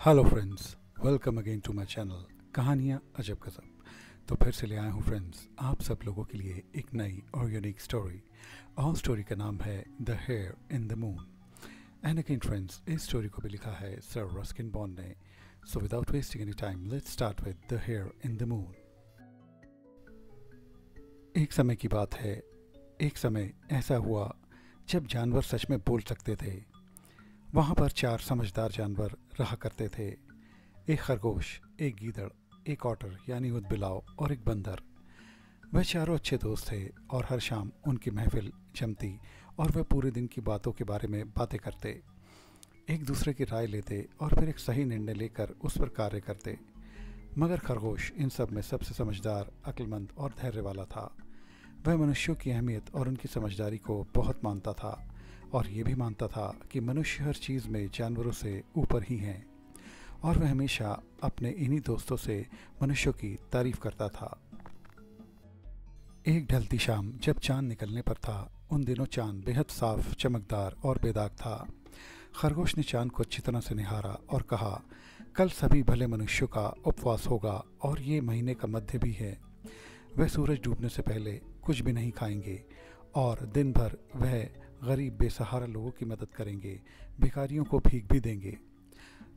Hello friends welcome again to my channel कहानियाँ अजब गजब। तो फिर से ले आया हूँ फ्रेंड्स आप सब लोगों के लिए एक नई और यूनिक स्टोरी और स्टोरी का नाम है the hare in the moon and again friends इस स्टोरी को भी लिखा है सर रस्किन बॉन्ड ने। So without wasting any time let's start with the hare in the moon एक समय की बात है, एक समय ऐसा हुआ जब जानवर सच में बोल सकते थे। वहाँ पर चार समझदार जानवर रहा करते थे। एक खरगोश, एक गीदड़, एक ऑटर, यानी उदबिलाव और एक बंदर। वह चारों अच्छे दोस्त थे और हर शाम उनकी महफिल जमती और वह पूरे दिन की बातों के बारे में बातें करते। एक दूसरे की राय लेते और फिर एक सही निर्णय लेकर उस पर कार्य करते। मगर खरगोश इन सब में सबसे समझदार, अक्लमंद और धैर्य वाला था। वह मनुष्यों की अहमियत और उनकी समझदारी को बहुत मानता था। और ये भी मानता था कि मनुष्य हर चीज़ में जानवरों से ऊपर ही हैं, और वह हमेशा अपने इन्हीं दोस्तों से मनुष्यों की तारीफ़ करता था। एक ढलती शाम जब चाँद निकलने पर था, उन दिनों चाँद बेहद साफ़, चमकदार और बेदाग था। खरगोश ने चाँद को अच्छी तरह से निहारा और कहा, कल सभी भले मनुष्यों का उपवास होगा और ये महीने का मध्य भी है। वह सूरज डूबने से पहले कुछ भी नहीं खाएँगे और दिन भर वह गरीब बेसहारा लोगों की मदद करेंगे, भिखारियों को भीख भी देंगे।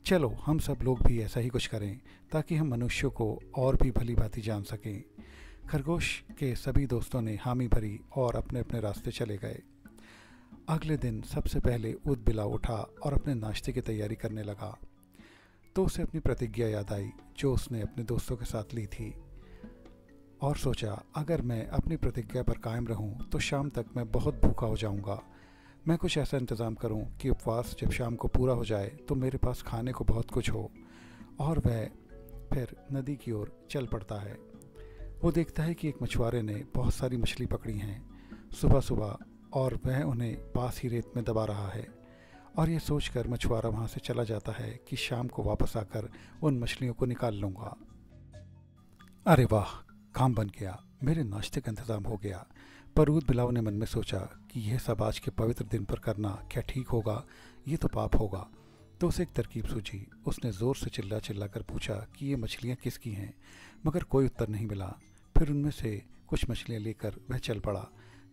चलो, हम सब लोग भी ऐसा ही कुछ करें, ताकि हम मनुष्यों को और भी भली भांति जान सकें। खरगोश के सभी दोस्तों ने हामी भरी और अपने अपने रास्ते चले गए। अगले दिन सबसे पहले उद बिला उठा और अपने नाश्ते की तैयारी करने लगा। तो उसे अपनी प्रतिज्ञा याद आई, जो उसने अपने दोस्तों के साथ ली थी। और सोचा, अगर मैं अपनी प्रतिज्ञा पर कायम रहूँ तो शाम तक मैं बहुत भूखा हो जाऊँगा। मैं कुछ ऐसा इंतज़ाम करूँ कि उपवास जब शाम को पूरा हो जाए तो मेरे पास खाने को बहुत कुछ हो। और वह फिर नदी की ओर चल पड़ता है। वो देखता है कि एक मछुआरे ने बहुत सारी मछली पकड़ी हैं। सुबह सुबह और वह उन्हें पास ही रेत में दबा रहा है। और ये सोचकर मछुआरा वहाँ से चला जाता है कि शाम को वापस आकर उन मछलियों को निकाल लूँगा। अरे वाह, काम बन गया। मेरे नाश्ते का इंतज़ाम हो गया। परूद बिलाव ने मन में सोचा कि यह सब आज के पवित्र दिन पर करना क्या ठीक होगा? ये तो पाप होगा। तो उसे एक तरकीब सूझी। उसने ज़ोर से चिल्ला चिल्ला कर पूछा कि ये मछलियाँ किसकी हैं? मगर कोई उत्तर नहीं मिला। फिर उनमें से कुछ मछलियाँ लेकर वह चल पड़ा।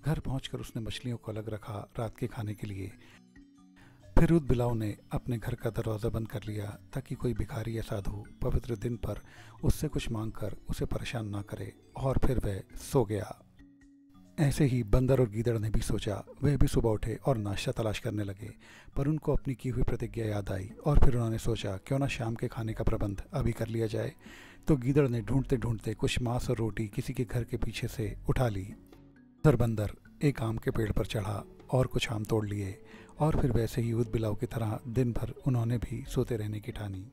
घर पहुंचकर उसने मछलियों को अलग रखा रात के खाने के लिए। फिर उद बिलाव ने अपने घर का दरवाज़ा बंद कर लिया ताकि कोई भिखारी या साधु पवित्र दिन पर उससे कुछ मांगकर उसे परेशान ना करे और फिर वह सो गया। ऐसे ही बंदर और गीदड़ ने भी सोचा वह भी सुबह उठे और नाश्ता तलाश करने लगे, पर उनको अपनी की हुई प्रतिज्ञा याद आई और फिर उन्होंने सोचा, क्यों ना शाम के खाने का प्रबंध अभी कर लिया जाए। तो गीदड़ ने ढूंढते ढूंढते कुछ मांस और रोटी किसी के घर के पीछे से उठा ली। उधर बंदर, एक आम के पेड़ पर चढ़ा और कुछ आम तोड़ लिए और फिर वैसे ही उद बिलाव की तरह दिन भर उन्होंने भी सोते रहने की ठानी।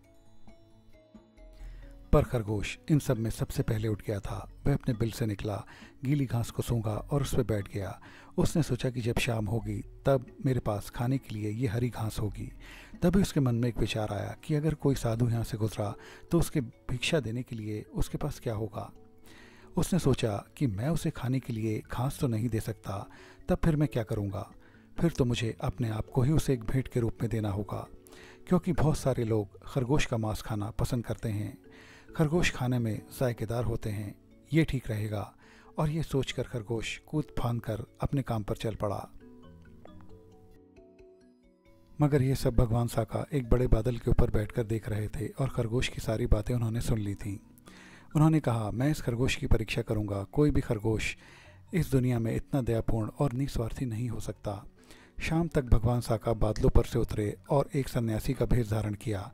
पर खरगोश इन सब में सबसे पहले उठ गया था। वह अपने बिल से निकला, गीली घास को सूंघा और उस पर बैठ गया। उसने सोचा कि जब शाम होगी, तब मेरे पास खाने के लिए ये हरी घास होगी। तभी उसके मन में एक विचार आया कि अगर कोई साधु यहाँ से गुजरा तो उसके भिक्षा देने के लिए उसके पास क्या होगा? उसने सोचा कि मैं उसे खाने के लिए घास तो नहीं दे सकता, तब फिर मैं क्या करूँगा? फिर तो मुझे अपने आप को ही उसे एक भेंट के रूप में देना होगा, क्योंकि बहुत सारे लोग खरगोश का मांस खाना पसंद करते हैं। खरगोश खाने में जायकेदार होते हैं, ये ठीक रहेगा। और ये सोचकर खरगोश कूद फांद कर अपने काम पर चल पड़ा। मगर ये सब भगवान साका एक बड़े बादल के ऊपर बैठकर देख रहे थे और खरगोश की सारी बातें उन्होंने सुन ली थीं। उन्होंने कहा, मैं इस खरगोश की परीक्षा करूँगा। कोई भी खरगोश इस दुनिया में इतना दयापूर्ण और निस्वार्थी नहीं हो सकता। शाम तक भगवान साका बादलों पर से उतरे और एक सन्यासी का भेष धारण किया।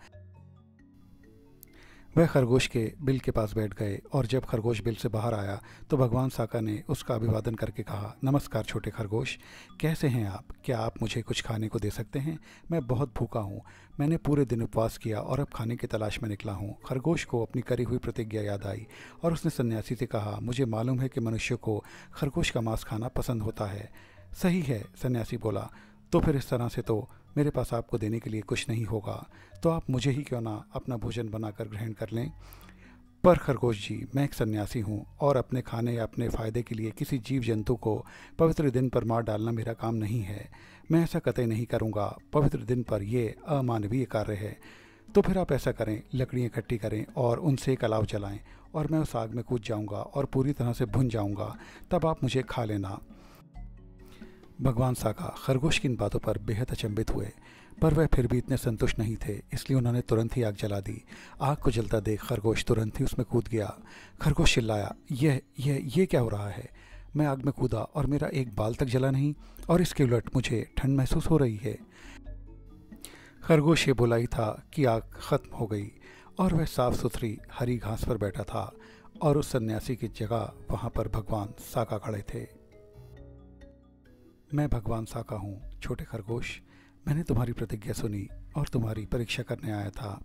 वह खरगोश के बिल के पास बैठ गए और जब खरगोश बिल से बाहर आया तो भगवान साका ने उसका अभिवादन करके कहा, नमस्कार छोटे खरगोश, कैसे हैं आप? क्या आप मुझे कुछ खाने को दे सकते हैं? मैं बहुत भूखा हूँ। मैंने पूरे दिन उपवास किया और अब खाने की तलाश में निकला हूँ। खरगोश को अपनी करी हुई प्रतिज्ञा याद आई और उसने सन्यासी से कहा, मुझे मालूम है कि मनुष्य को खरगोश का मांस खाना पसंद होता है। सही है, सन्यासी बोला। तो फिर इस तरह से तो मेरे पास आपको देने के लिए कुछ नहीं होगा तो आप मुझे ही क्यों ना अपना भोजन बनाकर ग्रहण कर लें? पर खरगोश जी, मैं एक सन्यासी हूँ और अपने खाने या अपने फ़ायदे के लिए किसी जीव जंतु को पवित्र दिन पर मार डालना मेरा काम नहीं है। मैं ऐसा कतई नहीं करूँगा। पवित्र दिन पर यह अमानवीय कार्य है। तो फिर आप ऐसा करें, लकड़ियाँ इकट्ठी करें और उनसे एक अलाव जलाएँ और मैं उस आग में कूद जाऊँगा और पूरी तरह से भुन जाऊँगा। तब आप मुझे खा लेना। भगवान साका खरगोश की इन बातों पर बेहद अचंभित हुए, पर वह फिर भी इतने संतुष्ट नहीं थे, इसलिए उन्होंने तुरंत ही आग जला दी। आग को जलता देख खरगोश तुरंत ही उसमें कूद गया। खरगोश चिल्लाया, यह यह ये क्या हो रहा है? मैं आग में कूदा और मेरा एक बाल तक जला नहीं, और इसके उलट मुझे ठंड महसूस हो रही है। खरगोश ये बोला ही था कि आग खत्म हो गई, और वह साफ़ सुथरी हरी घास पर बैठा था, और उस सन्यासी की जगह वहाँ पर भगवान साका खड़े थे। मैं भगवान साका हूँ, छोटे खरगोश। मैंने तुम्हारी प्रतिज्ञा सुनी और तुम्हारी परीक्षा करने आया था।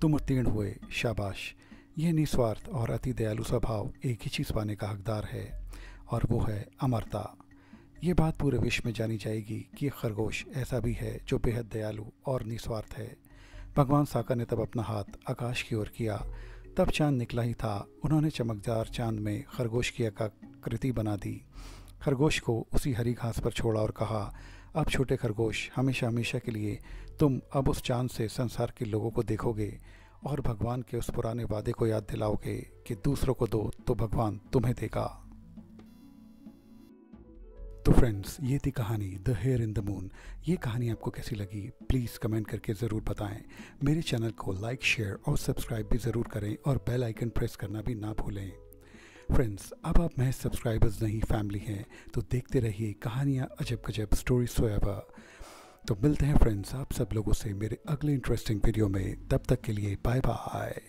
तुम उत्तीर्ण हुए, शाबाश। यह निस्वार्थ और अति दयालु स्वभाव एक ही चीज़ पाने का हकदार है, और वो है अमरता। ये बात पूरे विश्व में जानी जाएगी कि खरगोश ऐसा भी है जो बेहद दयालु और निस्वार्थ है। भगवान साका ने तब अपना हाथ आकाश की ओर किया। तब चाँद निकला ही था। उन्होंने चमकदार चाँद में खरगोश की आकृति बना दी। खरगोश को उसी हरी घास पर छोड़ा और कहा, अब छोटे खरगोश, हमेशा हमेशा के लिए तुम अब उस चाँद से संसार के लोगों को देखोगे और भगवान के उस पुराने वादे को याद दिलाओगे कि दूसरों को दो तो भगवान तुम्हें देगा। तो फ्रेंड्स ये थी कहानी the hare in the moon ये कहानी आपको कैसी लगी? प्लीज़ कमेंट करके ज़रूर बताएँ। मेरे चैनल को लाइक शेयर और सब्सक्राइब भी ज़रूर करें और बेल आइकन प्रेस करना भी ना भूलें। फ्रेंड्स अब आप महज सब्सक्राइबर्स नहीं फैमिली हैं तो देखते रहिए कहानियाँ अजब गजब स्टोरी सोयाबा तो मिलते हैं फ्रेंड्स आप सब लोगों से मेरे अगले इंटरेस्टिंग वीडियो में. तब तक के लिए बाय बाय